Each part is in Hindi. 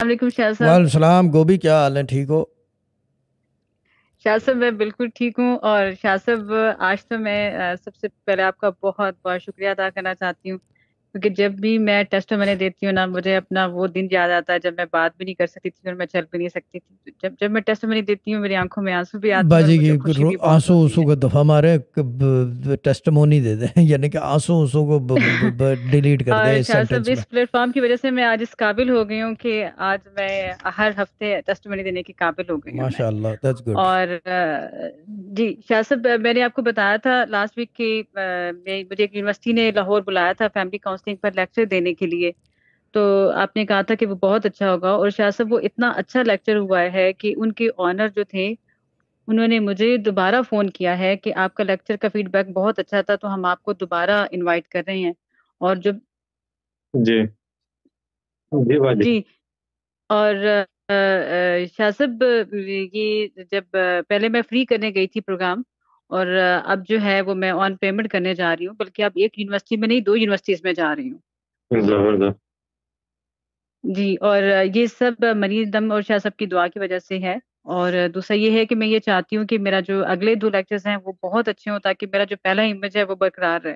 वालेकुम शाह साहब वालेकुम सलाम गोभी क्या हाल है? ठीक हो? शाह साहब मैं बिल्कुल ठीक हूँ और शाह साहब आज तो मैं सबसे पहले आपका बहुत बहुत शुक्रिया अदा करना चाहती हूँ। क्योंकि जब भी मैं टेस्ट मैंने देती हूँ ना मुझे अपना वो दिन याद आता है जब मैं बात भी नहीं कर सकती थी और मैं चल भी नहीं सकती थी। जब जब मैं टेस्ट मैंने देती हूँ मेरी आँखों में आँसू भी आते हैं आँसू उंसू को दफ़ा मारे टेस्टमोनी दे दे। यानी कि आँसू उंसू को डिलीट कर दे इस सेंटेंस इस प्लेटफॉर्म की वजह से मैं आज इस काबिल हो गई हूँ कि आज मैं हर हफ़्ते टेस्ट मैंने देने के काबिल हो गई माशाल्लाह दैट्स गुड और जी शाह साहब मैंने आपको बताया था लास्ट वीक की मुझे एक यूनिवर्सिटी ने लाहौर बुलाया था फैमिली काउंसलिंग पर लेक्चर देने के लिए। तो आपने कहा था कि वो बहुत अच्छा होगा और शाह साहब वो इतना अच्छा लेक्चर हुआ है कि उनके ऑनर जो थे उन्होंने मुझे दोबारा फ़ोन किया है कि आपका लेक्चर का फीडबैक बहुत अच्छा था तो हम आपको दोबारा इनवाइट कर रहे हैं। और जो। जी जी जी और शाह ये जब पहले मैं फ्री करने गई थी प्रोग्राम और अब जो है वो मैं ऑन पेमेंट करने जा रही हूँ बल्कि अब एक यूनिवर्सिटी में नहीं दो यूनिवर्सिटीज में जा रही हूँ। जी और ये सब मरीज़ दम और शाह साहब की दुआ की वजह से है। और दूसरा ये है कि मैं ये चाहती हूँ कि मेरा जो अगले दो लेक्चर्स हैं वो बहुत अच्छे हों ताकि मेरा जो पहला इमेज है वो बरकरार रहे।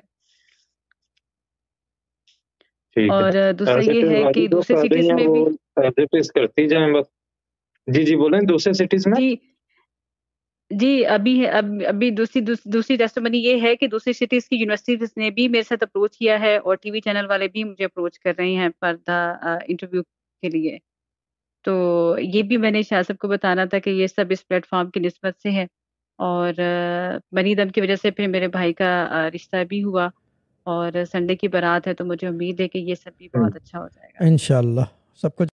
और दूसरा ये है कि दूसरे सिटीज़ में भी करती जाएँ बस। जी जी बोलें दूसरे सिटीज़ में? जी जी अभी है अब अभी दूसरी दूसरी टेस्टमनी ये है कि दूसरी सिटीज़ की यूनिवर्सिटीज ने भी मेरे साथ अप्रोच किया है और टीवी चैनल वाले भी मुझे अप्रोच कर रहे हैं पर्दा इंटरव्यू के लिए। तो ये भी मैंने शाह साहब को बताना था कि ये सब इस प्लेटफॉर्म की नस्बत से है और बनी दम की वजह से फिर मेरे भाई का रिश्ता भी हुआ और संडे की बारात है तो मुझे उम्मीद है कि ये सब भी बहुत अच्छा हो जाएगा। इनशाला सब कुछ